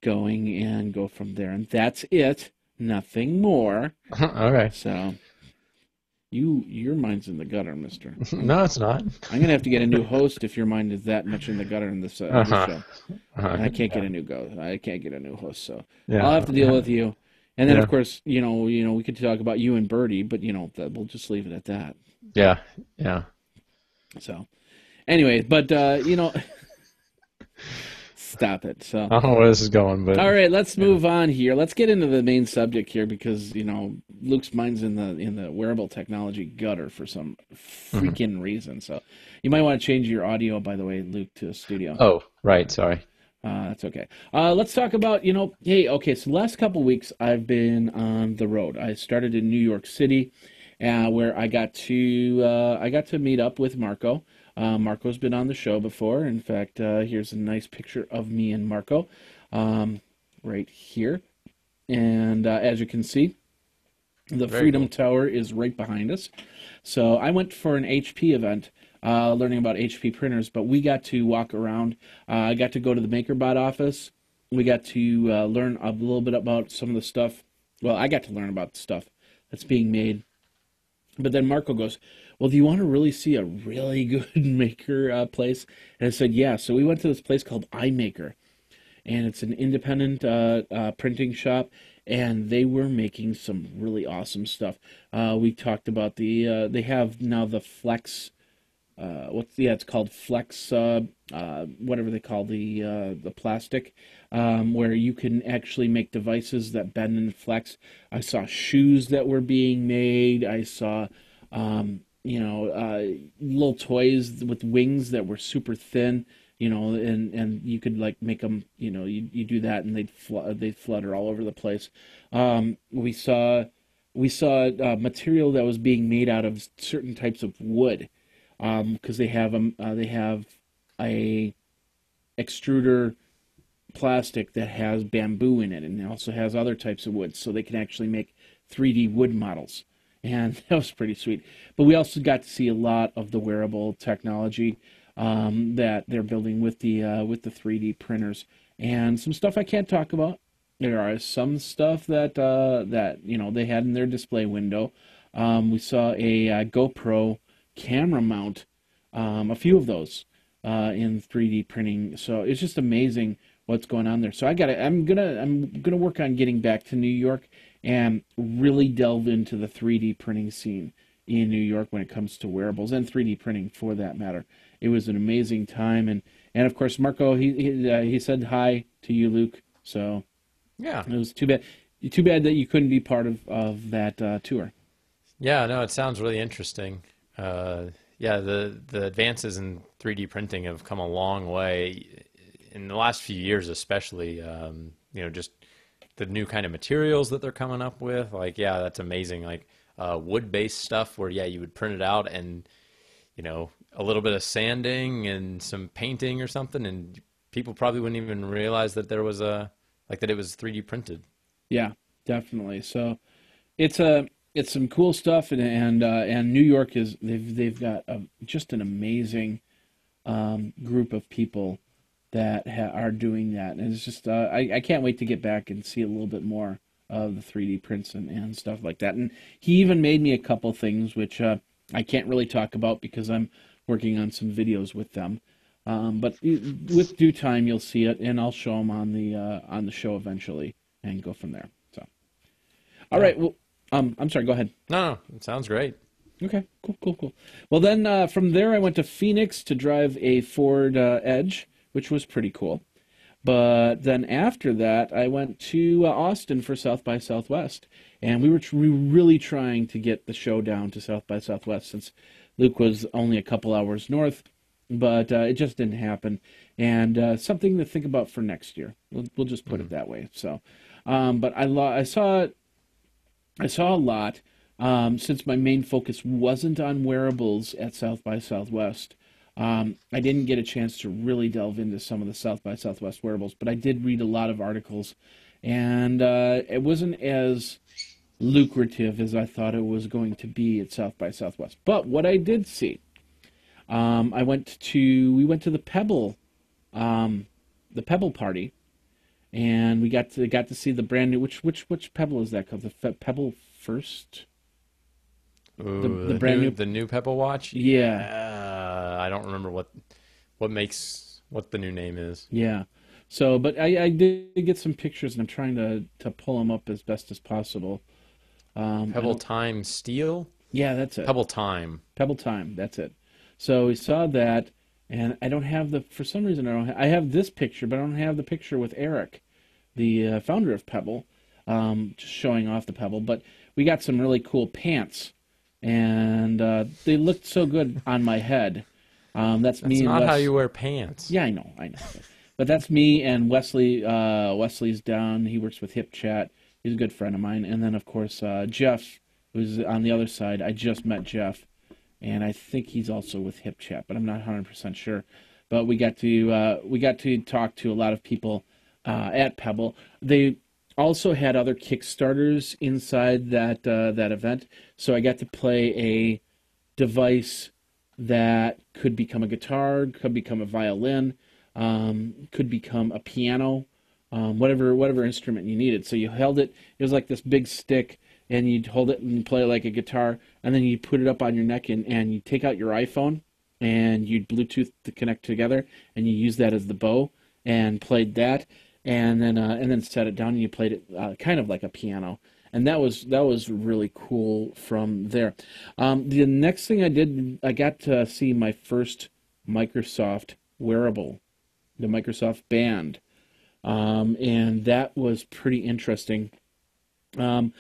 going and go from there. And that's it. Nothing more. All right. So you your mind's in the gutter mister. No it's not. I'm gonna have to get a new host if your mind is that much in the gutter in this, uh, uh-huh. this show. Uh-huh. i can't get a new go i can't get a new host so yeah. i'll have to deal with you. And then yeah. of course you know you know we could talk about you and birdie but you know that, we'll just leave it at that yeah, yeah. So, anyway, but uh, you know, stop it. So I don't know where this is going, but all right, let's move yeah. on here. Let's get into the main subject here because you know Luke's mind's in the in the wearable technology gutter for some mm-hmm. freaking mm-hmm. reason. So you might want to change your audio, by the way, Luke, to a studio. Oh, right. Sorry. Uh, that's okay. Uh, let's talk about, you know, hey, okay, so last couple weeks I've been on the road. I started in New York City uh, where I got to uh, I got to meet up with Marco. Uh, Marco's been on the show before. In fact, uh, here's a nice picture of me and Marco um, right here. And uh, as you can see, the Very Freedom cool. Tower is right behind us. So I went for an HP event. Uh, learning about HP printers, but we got to walk around. I got to go to the MakerBot office. We got to learn a little bit about some of the stuff. Well, I got to learn about the stuff that's being made but then Marco goes, Well, do you want to really see a really good maker uh, place? And I said, Yeah. So we went to this place called iMaker, and it's an independent uh, uh, printing shop, and they were making some really awesome stuff. Uh, we talked about the, uh, they have now the Flex. Uh, what's yeah? It's called Flex, whatever they call the the plastic, um, where you can actually make devices that bend and flex. I saw shoes that were being made. I saw, um, you know, uh, little toys with wings that were super thin. You know, and and you could like make them. You know, you you do that and they'd fl- they'd flutter all over the place. Um, we saw we saw uh, material that was being made out of certain types of wood because um, they have a uh, they have a extruder plastic that has bamboo in it and it also has other types of wood so they can actually make 3D wood models. And that was pretty sweet. But we also got to see a lot of the wearable technology um, that they're building with the uh, with the 3D printers and some stuff I can't talk about. There are some stuff that uh, that you know they had in their display window. Um, we saw a uh, GoPro camera mount, um, a few of those uh, in 3D printing. So it's just amazing what's going on there. So I got to I'm going to I'm going to work on getting back to New York and really delve into the 3D printing scene in New York when it comes to wearables and 3D printing for that matter. It was an amazing time and and of course Marco he he, uh, he said hi to you Luke. So yeah. It was too bad too bad that you couldn't be part of of that uh, tour. Yeah, no, it sounds really interesting. Uh, yeah, the the advances in 3D printing have come a long way in the last few years, especially, um, you know, just the new kind of materials that they're coming up with. Like, yeah, that's amazing. Like uh, wood-based stuff, where yeah, you would print it out and you know a little bit of sanding and some painting or something, and people probably wouldn't even realize that there was a like that it was 3D printed. Yeah, definitely. So it's a it's some cool stuff, and and uh, and New York is they've they've got a, just an amazing um, group of people that ha- are doing that. And it's just, uh, I, I can't wait to get back and see a little bit more of the 3D prints and, and stuff like that. And he even made me a couple things, which uh, I can't really talk about because I'm working on some videos with them. Um, but with due time, you'll see it, and I'll show them on the uh, on the show eventually, and go from there. So, all yeah. right. Well, um, I'm sorry. Go ahead. No, no, it sounds great. Okay, cool, cool, cool. Well, then uh, from there, I went to Phoenix to drive a Ford uh, Edge which was pretty cool. But then after that, I went to uh, Austin for South by Southwest, and we were, tr- we were really trying to get the show down to South by Southwest since Luke was only a couple hours north, but uh, it just didn't happen. And uh, something to think about for next year. We'll, we'll just put mm-hmm. it that way. So, um, but I lo- I saw I saw a lot um, since my main focus wasn't on wearables at South by Southwest. Um, I didn't get a chance to really delve into some of the South by Southwest wearables, but I did read a lot of articles, and uh, it wasn't as lucrative as I thought it was going to be at South by Southwest. But what I did see, um, I went to we went to the Pebble, um, the Pebble party, and we got to got to see the brand new which which which Pebble is that called the Pebble First. Ooh, the, the, the, brand new, new, the new Pebble Watch. Yeah, uh, I don't remember what what makes what the new name is. Yeah, so but I, I did get some pictures and I'm trying to to pull them up as best as possible. Um, Pebble Time Steel. Yeah, that's it. Pebble Time. Pebble Time. That's it. So we saw that, and I don't have the for some reason I don't. Have, I have this picture, but I don't have the picture with Eric, the uh, founder of Pebble, um, just showing off the Pebble. But we got some really cool pants and uh, they looked so good on my head. Um, that's, that's me. Not Wes- how you wear pants. Yeah, I know, I know. but that's me and Wesley. Uh, Wesley's down. He works with HipChat. He's a good friend of mine. And then of course uh, Jeff, who's on the other side. I just met Jeff, and I think he's also with HipChat, but I'm not 100 percent sure. But we got to uh, we got to talk to a lot of people uh, at Pebble. They also had other Kickstarters inside that uh, that event, so I got to play a device that could become a guitar, could become a violin, um, could become a piano, um, whatever whatever instrument you needed. So you held it; it was like this big stick, and you'd hold it and play like a guitar, and then you put it up on your neck, and and you take out your iPhone, and you'd Bluetooth to connect together, and you use that as the bow, and played that and then uh, and then set it down and you played it uh, kind of like a piano. And that was that was really cool from there. Um, the next thing i did i got to see my first microsoft wearable the microsoft band. Um, and that was pretty interesting. Um,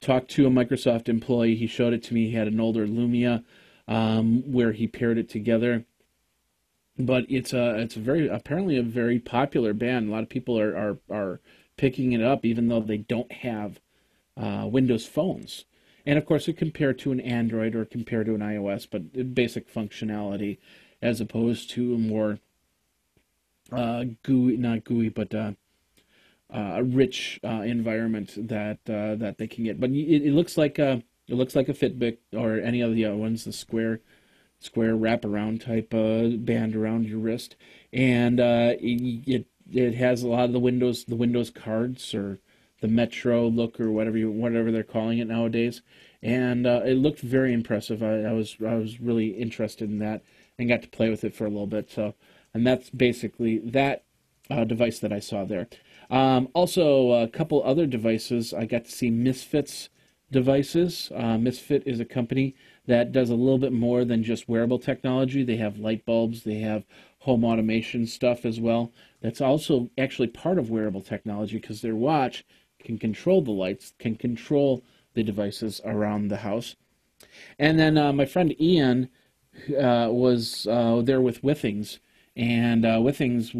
talked to a microsoft employee. He showed it to me. He had an older lumia um, where he paired it together but it's a it's a very apparently a very popular band. A lot of people are are, are picking it up, even though they don't have uh, Windows phones. And of course, it compared to an Android or compared to an iOS, but basic functionality as opposed to a more uh, GUI, not GUI, but uh, uh, a rich uh, environment that uh, that they can get. But it, it looks like a it looks like a Fitbit or any of the other ones, the Square square wraparound type uh, band around your wrist, and uh, it, it, has a lot of the Windows the Windows cards or the Metro look or whatever you whatever they're calling it nowadays, and uh, it looked very impressive. I, I, was I was really interested in that and got to play with it for a little bit. So, and that's basically that uh, device that I saw there. Um, also, a couple other devices. I got to see Misfits devices. Uh, Misfit is a company that does a little bit more than just wearable technology. They have light bulbs, they have home automation stuff as well. That's also actually part of wearable technology because their watch can control the lights, can control the devices around the house. And then uh, my friend Ian uh, was uh, there with Withings, and uh, Withings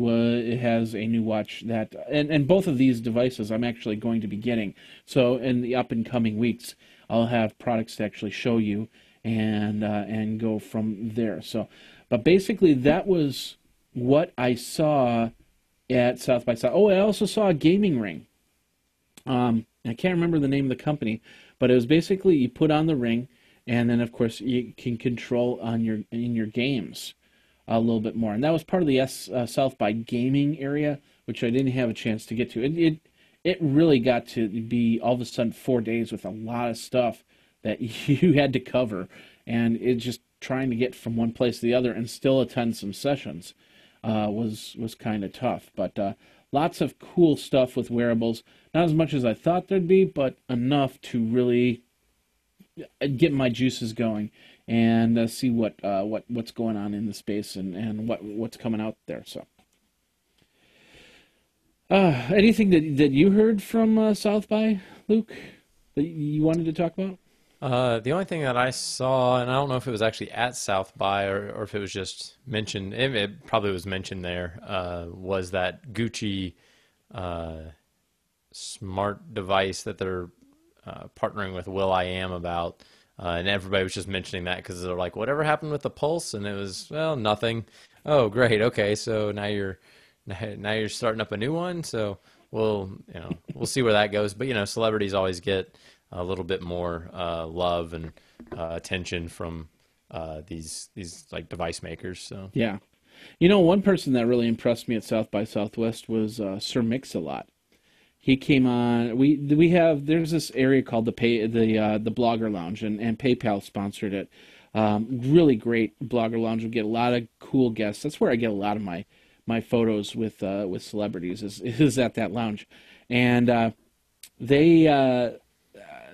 has a new watch that, and, and both of these devices I'm actually going to be getting. So in the up and coming weeks, I'll have products to actually show you and uh, and go from there. So, but basically that was what I saw at South by South. Oh, I also saw a gaming ring. Um, I can't remember the name of the company, but it was basically you put on the ring, and then of course you can control on your in your games a little bit more. And that was part of the S, uh, South by gaming area, which I didn't have a chance to get to. It, it it really got to be all of a sudden four days with a lot of stuff that you had to cover, and it just trying to get from one place to the other and still attend some sessions uh, was was kind of tough. But uh, lots of cool stuff with wearables. Not as much as I thought there'd be, but enough to really get my juices going and uh, see what uh, what what's going on in the space and, and what what's coming out there. So Uh, anything that that you heard from uh, South by Luke that you wanted to talk about? Uh, the only thing that I saw, and I don't know if it was actually at South by or, or if it was just mentioned, it, it probably was mentioned there, uh, was that Gucci uh, smart device that they're uh, partnering with will.i.am about. Uh, and everybody was just mentioning that because they're like, whatever happened with the Puls? And it was, well, nothing. Oh, great. Okay, so now you're now you're starting up a new one. So we'll you know we'll see where that goes. But you know, celebrities always get a little bit more uh, love and uh, attention from uh, these these like device makers. So yeah, you know, one person that really impressed me at South by Southwest was uh, Sir Mix-a-Lot he came on. We we have there's this area called the pay the uh, the Blogger Lounge, and, and PayPal sponsored it. Um, really great Blogger Lounge. We get a lot of cool guests. That's where I get a lot of my my photos with uh, with celebrities is is at that lounge, and uh, they uh,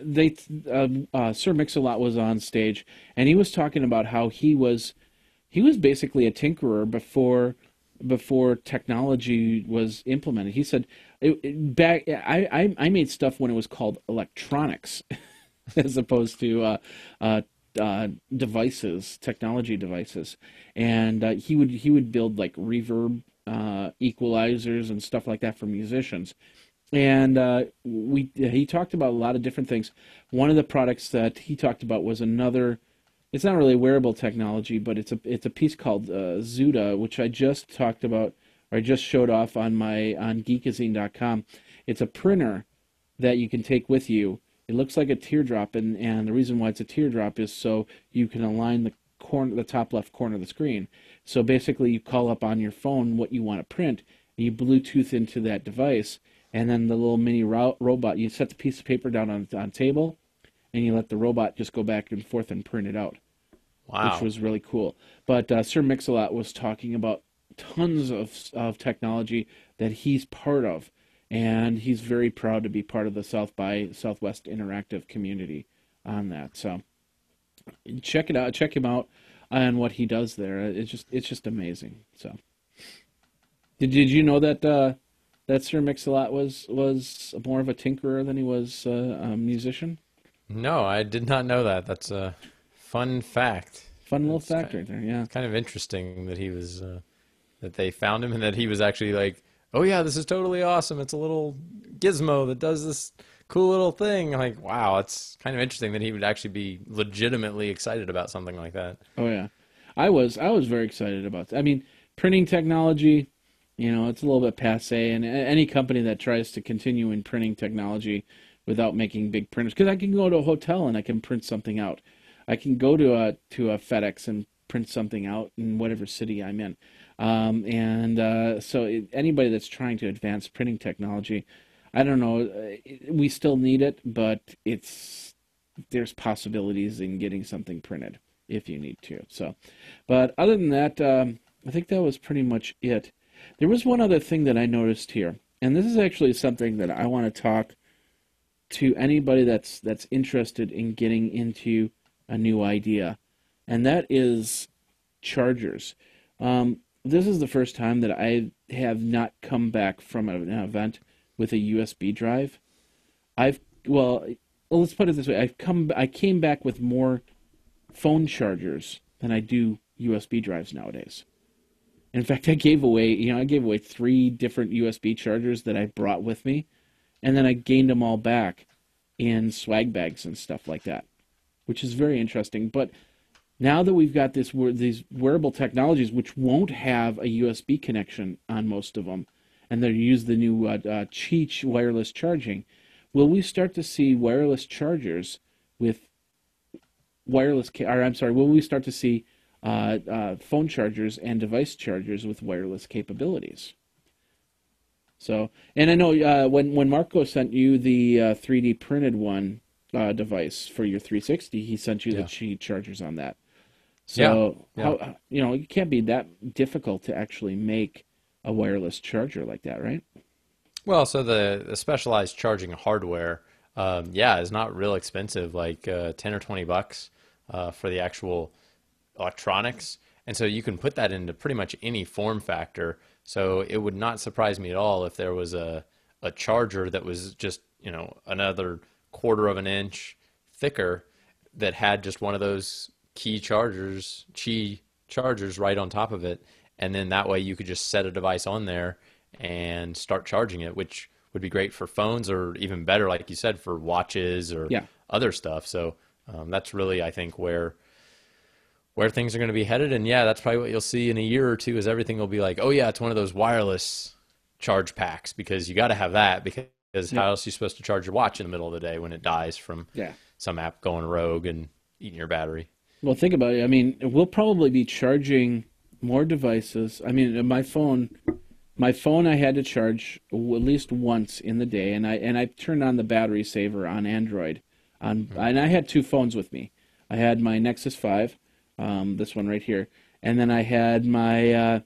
they uh, uh, Sir Mix-a-Lot was on stage, and he was talking about how he was he was basically a tinkerer before before technology was implemented. He said it, it, back I, I, I made stuff when it was called electronics, as opposed to uh, uh, uh, devices, technology devices, and uh, he would he would build like reverb uh, equalizers and stuff like that for musicians. And uh, we he talked about a lot of different things. One of the products that he talked about was another. It's not really wearable technology, but it's a it's a piece called Zuta, which I just talked about or I just showed off on my on geekazine.com. It's a printer that you can take with you. It looks like a teardrop, and, and the reason why it's a teardrop is so you can align the corner, the top left corner of the screen. So basically, you call up on your phone what you want to print, and you Bluetooth into that device, and then the little mini ro- robot. You set the piece of paper down on on table, and you let the robot just go back and forth and print it out. Wow. Which was really cool. But uh, Sir Mix-a-Lot was talking about tons of, of technology that he's part of. And he's very proud to be part of the South by Southwest Interactive community on that. So check it out. Check him out on what he does there. It's just it's just amazing. So did did you know that uh, that Sir Mix-a-Lot was was more of a tinkerer than he was uh, a musician? No, I did not know that. That's a fun fact. Fun little fact right there. Yeah, kind of interesting that he was. Uh that they found him and that he was actually like, oh yeah, this is totally awesome. It's a little gizmo that does this cool little thing. I'm like, wow, it's kind of interesting that he would actually be legitimately excited about something like that. Oh yeah, I was I was very excited about. That. I mean, printing technology, you know, it's a little bit passe, and any company that tries to continue in printing technology without making big printers, because I can go to a hotel and I can print something out. I can go to a to a FedEx and print something out in whatever city I'm in. Um, and uh, so it, anybody that's trying to advance printing technology, I don't know, uh, we still need it, but it's there's possibilities in getting something printed if you need to. So, but other than that, um, I think that was pretty much it. There was one other thing that I noticed here, and this is actually something that I want to talk to anybody that's that's interested in getting into a new idea, and that is chargers. Um, this is the first time that I have not come back from an event with a USB drive. I've well, let's put it this way: I've come, I came back with more phone chargers than I do USB drives nowadays. In fact, I gave away, you know, I gave away three different USB chargers that I brought with me, and then I gained them all back in swag bags and stuff like that, which is very interesting. But now that we've got this these wearable technologies which won't have a USB connection on most of them, and they use the new uh, uh, Qi wireless charging, will we start to see wireless chargers with wireless? Or I'm sorry, will we start to see uh, uh, phone chargers and device chargers with wireless capabilities? So, and I know uh, when when Marco sent you the 3D uh, printed one uh, device for your 360, he sent you yeah. the Qi chargers on that. So yeah, yeah. how you know it can't be that difficult to actually make a wireless charger like that, right? Well, so the, the specialized charging hardware, um, yeah, is not real expensive, like uh, ten or twenty bucks uh, for the actual electronics, and so you can put that into pretty much any form factor So it would not surprise me at all if there was a a charger that was just you know another quarter of an inch thicker that had just one of those key chargers, Qi chargers right on top of it, and then that way you could just set a device on there and start charging it, which would be great for phones or even better, like you said, for watches or yeah. other stuff. So um, that's really, I think, where where things are going to be headed. And yeah, that's probably what you'll see in a year or two is everything will be like, oh yeah, it's one of those wireless charge packs because you got to have that because yeah. how else are you supposed to charge your watch in the middle of the day when it dies from yeah. some app going rogue and eating your battery? Well, think about it. I mean, we'll probably be charging more devices. I mean, my phone, my phone, I had to charge at least once in the day, and I and I turned on the battery saver on Android. On mm-hmm. and I had two phones with me. I had my Nexus Five, um, this one right here, and then I had my uh,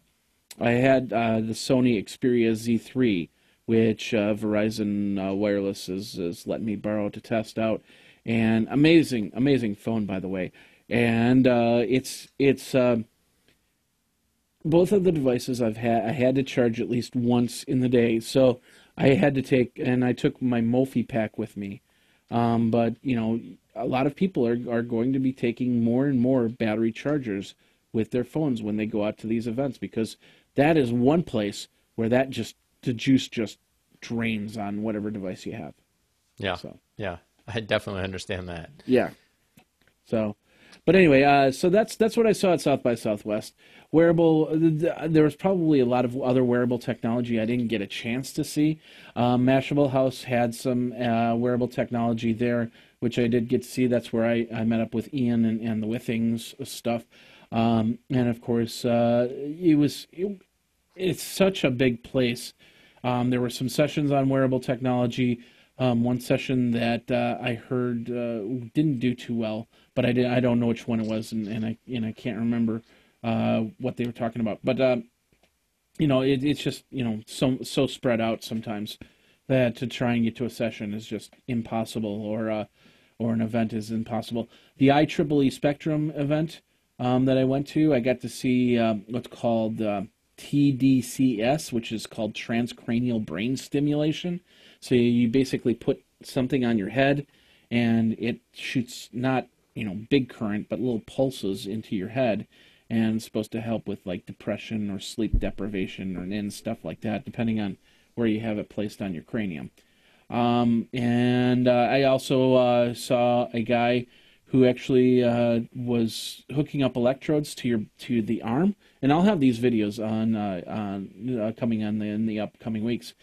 I had uh, the Sony Xperia Z3, which uh, Verizon uh, Wireless is has let me borrow to test out, and amazing, amazing phone by the way, and uh, it's it's uh, both of the devices I've had I had to charge at least once in the day, so I had to take and I took my Mophie pack with me. Um, but you know, a lot of people are are going to be taking more and more battery chargers with their phones when they go out to these events because that is one place where that just the juice just drains on whatever device you have. Yeah. So yeah, I definitely understand that. Yeah. So, but anyway, uh, so that's that's what I saw at South by Southwest. Wearable, there was probably a lot of other wearable technology I didn't get a chance to see. Um, Mashable House had some uh, wearable technology there, which I did get to see. That's where I, I met up with Ian and, and the Withings stuff. Um, and of course, uh, it was it, it's such a big place. Um, there were some sessions on wearable technology. Um, one session that uh, I heard uh, didn't do too well, but I did I don't know which one it was, and, and I and I can't remember uh, what they were talking about. But uh, you know, it, it's just you know so so spread out sometimes that to try and get to a session is just impossible, or uh, or an event is impossible. The IEEE Spectrum event um, that I went to, I got to see um, what's called uh, TDCS, which is called transcranial brain stimulation. So you basically put something on your head, and it shoots not you know big current, but little pulses into your head and it's supposed to help with like depression or sleep deprivation or and stuff like that, depending on where you have it placed on your cranium. Um, and uh, I also uh, saw a guy who actually uh, was hooking up electrodes to your to the arm, and I'll have these videos on, uh, on uh, coming on the, in the upcoming weeks.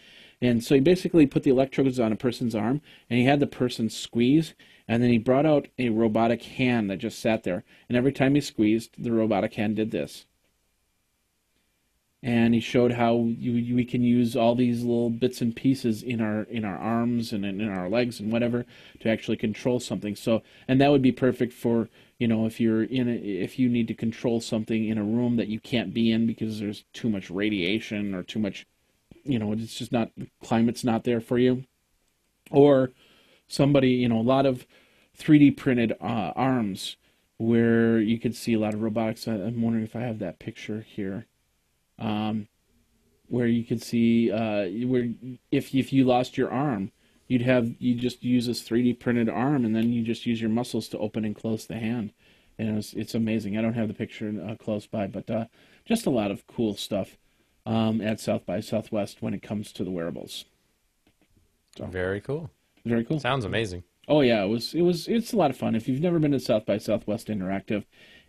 And so he basically put the electrodes on a person's arm, and he had the person squeeze, and then he brought out a robotic hand that just sat there. And every time he squeezed, the robotic hand did this. And he showed how you, we can use all these little bits and pieces in our in our arms and in, in our legs and whatever to actually control something. So, and that would be perfect for you know if you're in a, if you need to control something in a room that you can't be in because there's too much radiation or too much, you know, it's just not the climate's not there for you, or somebody, you know, a lot of 3D printed uh, arms where you could see a lot of robotics. I'm wondering if I have that picture here. Um, where you could see uh, where if if you lost your arm, you'd have you just use this 3D printed arm, and then you just use your muscles to open and close the hand, and it's, it's amazing. I don't have the picture uh, close by, but uh, just a lot of cool stuff um, at South by Southwest when it comes to the wearables. So. Very cool. Very cool. Sounds amazing. Oh yeah, it was it was it's a lot of fun. If you've never been to South by Southwest Interactive,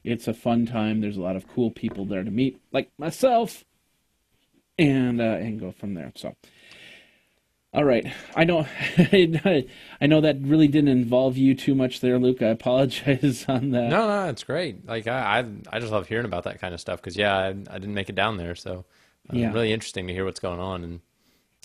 it's a fun time. There's a lot of cool people there to meet, like myself, and uh, and go from there. So, all right, I know I know that really didn't involve you too much there, Luke. I apologize on that. No, no, it's great. Like I I, I just love hearing about that kind of stuff because yeah, I, I didn't make it down there, so um, yeah. really interesting to hear what's going on and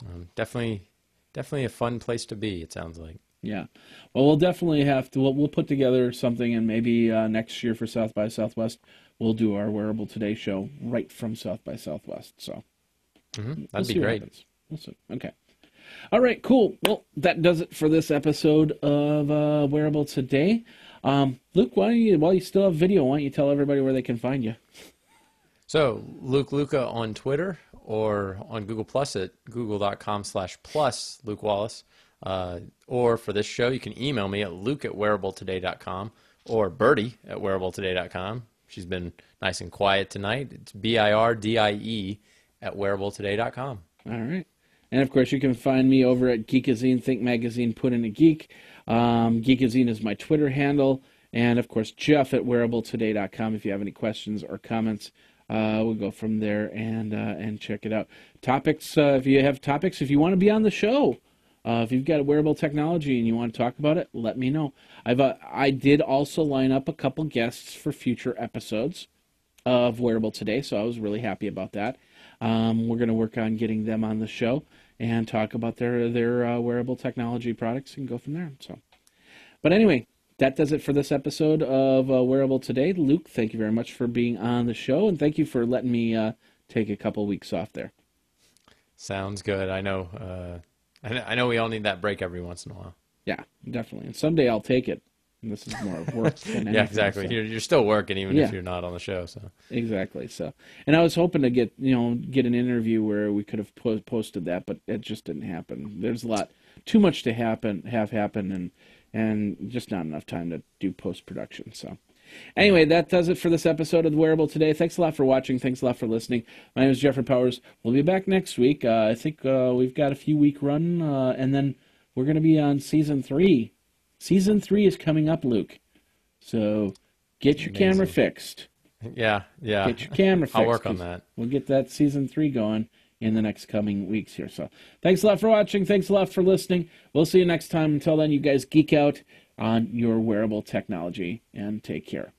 um, definitely definitely a fun place to be. It sounds like. Yeah, well, we'll definitely have to. We'll, we'll put together something, and maybe uh, next year for South by Southwest, we'll do our Wearable Today show right from South by Southwest. So mm-hmm. that'd we'll be great. We'll see. Okay. All right, cool. Well, that does it for this episode of uh, Wearable Today. Um, Luke, why don't you, while you still have video, why don't you tell everybody where they can find you? So, Luke Luca on Twitter or on Google Plus at google.com slash plus Luke Wallace. Uh, or for this show, you can email me at luke at wearabletoday.com or Birdie at wearabletoday.com. She's been nice and quiet tonight. It's B I R D I E at wearabletoday.com. All right. And of course, you can find me over at Geekazine, Think Magazine, Put in a Geek. Um, Geekazine is my Twitter handle. And of course, Jeff at wearabletoday.com if you have any questions or comments. Uh, we'll go from there and uh, and check it out. Topics, uh, if you have topics, if you want to be on the show, uh, if you've got a wearable technology and you want to talk about it, let me know. I've uh, I did also line up a couple guests for future episodes of Wearable Today, so I was really happy about that. Um, we're going to work on getting them on the show and talk about their their uh, wearable technology products and go from there. So, but anyway, that does it for this episode of uh, Wearable Today. Luke, thank you very much for being on the show, and thank you for letting me uh, take a couple weeks off there. Sounds good. I know. I know we all need that break every once in a while. Yeah, definitely. And someday I'll take it. And this is more work than anything. yeah, exactly. So. You're, you're still working even yeah. if you're not on the show. So exactly. So, and I was hoping to get you know get an interview where we could have po- posted that, but it just didn't happen. There's a lot too much to happen have happen, and and just not enough time to do post production. So. Anyway, that does it for this episode of The Wearable today. Thanks a lot for watching. Thanks a lot for listening. My name is Jeffrey Powers. We'll be back next week. Uh, I think uh, we've got a few week run, uh, and then we're going to be on season three Season three is coming up, Luke. So get your Amazing. camera fixed. Yeah, yeah. Get your camera fixed. I'll work on that. We'll get that season three going in the next coming weeks here. So thanks a lot for watching. Thanks a lot for listening. We'll see you next time. Until then, you guys geek out on your wearable technology and take care.